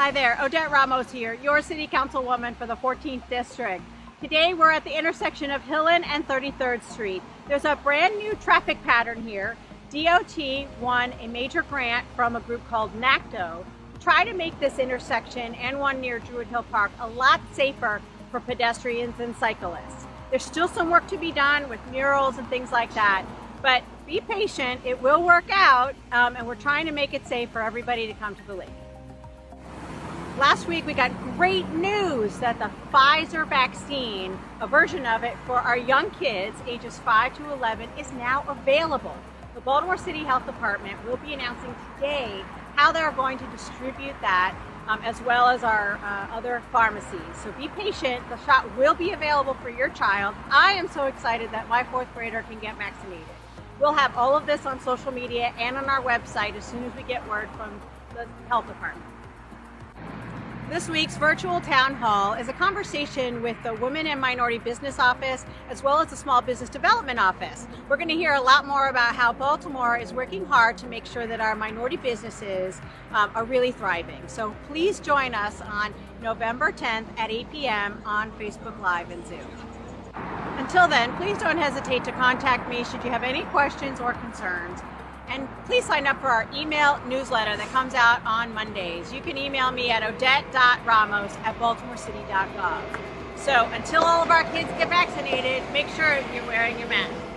Hi there, Odette Ramos here, your City Councilwoman for the 14th District. Today we're at the intersection of Hillen and 33rd Street. There's a brand new traffic pattern here. DOT won a major grant from a group called NACTO to try to make this intersection and one near Druid Hill Park a lot safer for pedestrians and cyclists. There's still some work to be done with murals and things like that, but be patient, it will work out, um, and we're trying to make it safe for everybody to come to the lake. Last week we got great news that the Pfizer vaccine, a version of it for our young kids ages 5 to 11 is now available. The Baltimore City Health Department will be announcing today how they're going to distribute that um, as well as our uh, other pharmacies. So be patient, the shot will be available for your child. I am so excited that my fourth grader can get vaccinated. We'll have all of this on social media and on our website as soon as we get word from the health department. This week's virtual town hall is a conversation with the Women and Minority Business Office as well as the Small Business Development Office. We're going to hear a lot more about how Baltimore is working hard to make sure that our minority businesses um, are really thriving. So please join us on November 10th at 8 p.m. on Facebook Live and Zoom. Until then, please don't hesitate to contact me should you have any questions or concerns. And please sign up for our email newsletter that comes out on Mondays. You can email me at odette.ramos at baltimorecity.gov. So until all of our kids get vaccinated, make sure you're wearing your mask.